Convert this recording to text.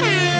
Bye.